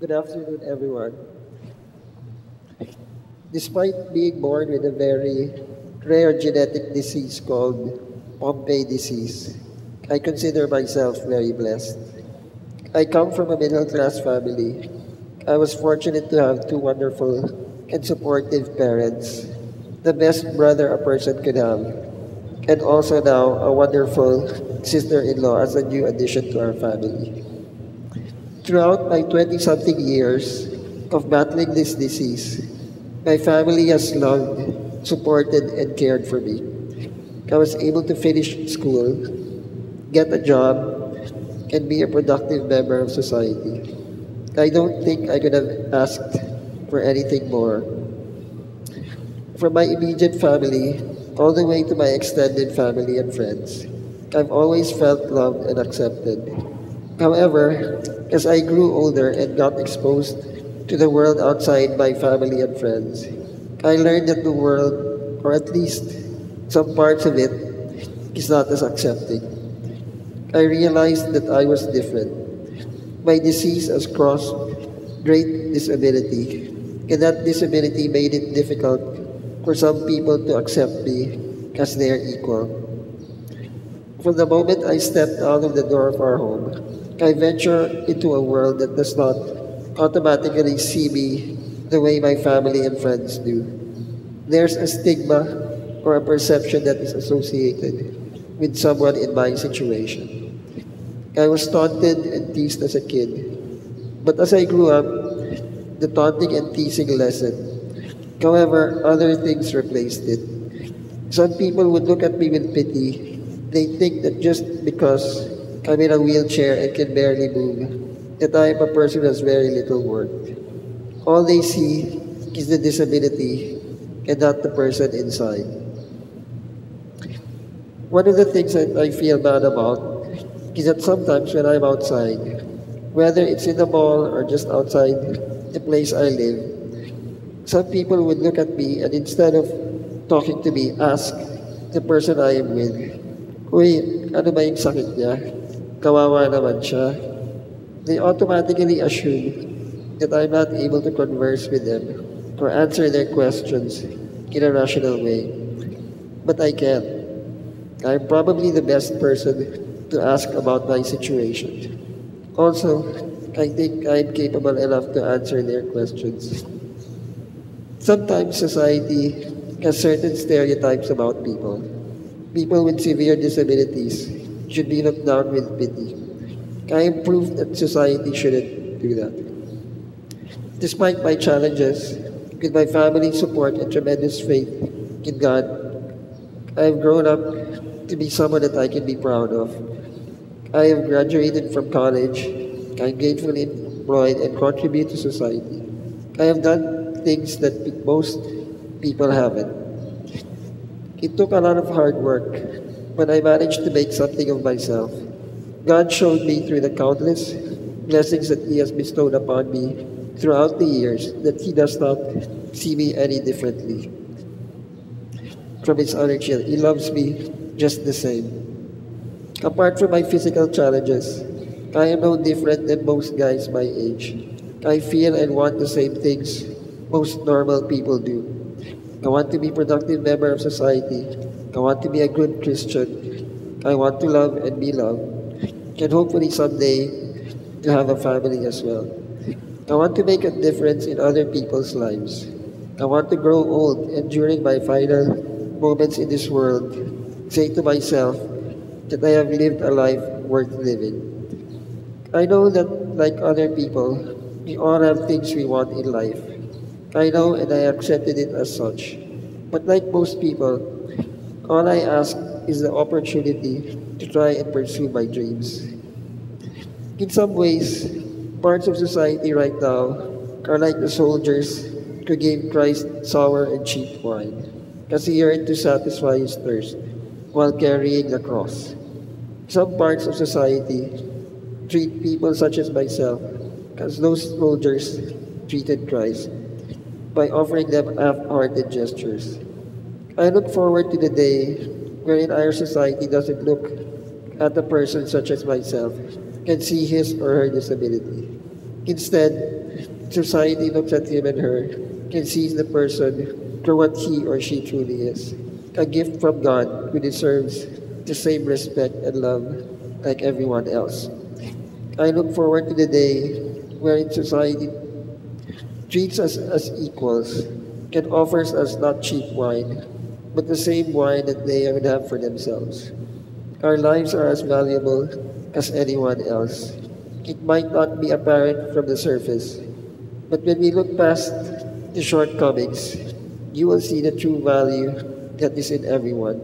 Good afternoon, everyone. Despite being born with a very rare genetic disease called Pompe disease, I consider myself very blessed. I come from a middle class family. I was fortunate to have two wonderful and supportive parents, the best brother a person could have, and also now a wonderful sister in law as a new addition to our family. Throughout my 20 something years of battling this disease, my family has loved, supported, and cared for me. I was able to finish school, get a job, and be a productive member of society. I don't think I could have asked for anything more. From my immediate family all the way to my extended family and friends, I've always felt loved and accepted. However, as I grew older and got exposed to the world outside my family and friends, I learned that the world, or at least some parts of it, is not as accepting. I realized that I was different. My disease has caused great disability, and that disability made it difficult for some people to accept me as their equal. From the moment I stepped out of the door of our home, I venture into a world that does not automatically see me the way my family and friends do. There's a stigma or a perception that is associated with someone in my situation. I was taunted and teased as a kid. But as I grew up, the taunting and teasing lessened. However, other things replaced it. Some people would look at me with pity. They think that just because I'm in a wheelchair and can barely move, that I am a person who has very little worth. All they see is the disability and not the person inside. One of the things that I feel bad about is that sometimes when I'm outside, whether it's in the mall or just outside the place I live, some people would look at me and instead of talking to me, ask the person I am with, Uy, ano ba yung sakit niya? Kawawa naman siya, they automatically assume that I'm not able to converse with them or answer their questions in a rational way. But I can. I'm probably the best person to ask about my situation. Also, I think I'm capable enough to answer their questions. Sometimes society has certain stereotypes about people. People with severe disabilities should be looked down with pity. I am proof that society shouldn't do that. Despite my challenges, with my family's support and tremendous faith in God, I have grown up to be someone that I can be proud of. I have graduated from college. I'm gainfully employed and contribute to society. I have done things that most people haven't. It took a lot of hard work, when I managed to make something of myself. God showed me through the countless blessings that He has bestowed upon me throughout the years that He does not see me any differently from His other children. He loves me just the same. Apart from my physical challenges, I am no different than most guys my age. I feel and want the same things most normal people do. I want to be a productive member of society I want to be a good Christian. I want to love and be loved. And hopefully someday to have a family as well. I want to make a difference in other people's lives. I want to grow old and during my final moments in this world, say to myself that I have lived a life worth living. I know that, like other people, we all have things we want in life. I know and I accepted it as such. But like most people, all I ask is the opportunity to try and pursue my dreams. In some ways, parts of society right now are like the soldiers who gave Christ sour and cheap wine, because he yearned to satisfy his thirst while carrying the cross. Some parts of society treat people such as myself as those soldiers treated Christ by offering them half-hearted gestures. I look forward to the day wherein our society doesn't look at a person such as myself and see his or her disability. Instead, society looks at him and her and sees the person for what he or she truly is a gift from God who deserves the same respect and love like everyone else. I look forward to the day wherein society treats us as equals and offers us not cheap wine, but the same wine that they would have for themselves. Our lives are as valuable as anyone else. It might not be apparent from the surface, but when we look past the shortcomings, you will see the true value that is in everyone.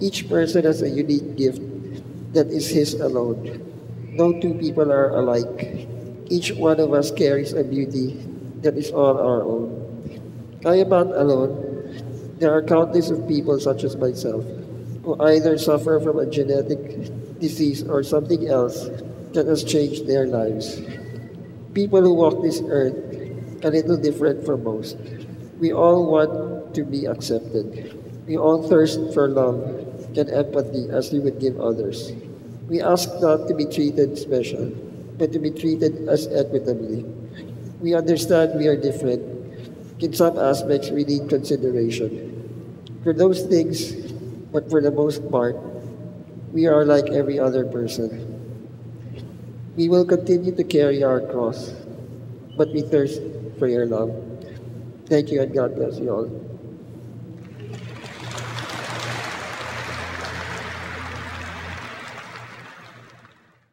Each person has a unique gift that is his alone. No two people are alike. Each one of us carries a beauty that is all our own. I am not alone. There are countless of people such as myself who either suffer from a genetic disease or something else that has changed their lives. People who walk this earth a little different from most. We all want to be accepted. We all thirst for love and empathy as we would give others. We ask not to be treated special, but to be treated as equitably. We understand we are different. In some aspects, we need consideration. For those things, but for the most part, we are like every other person. We will continue to carry our cross, but we thirst for your love. Thank you and God bless you all.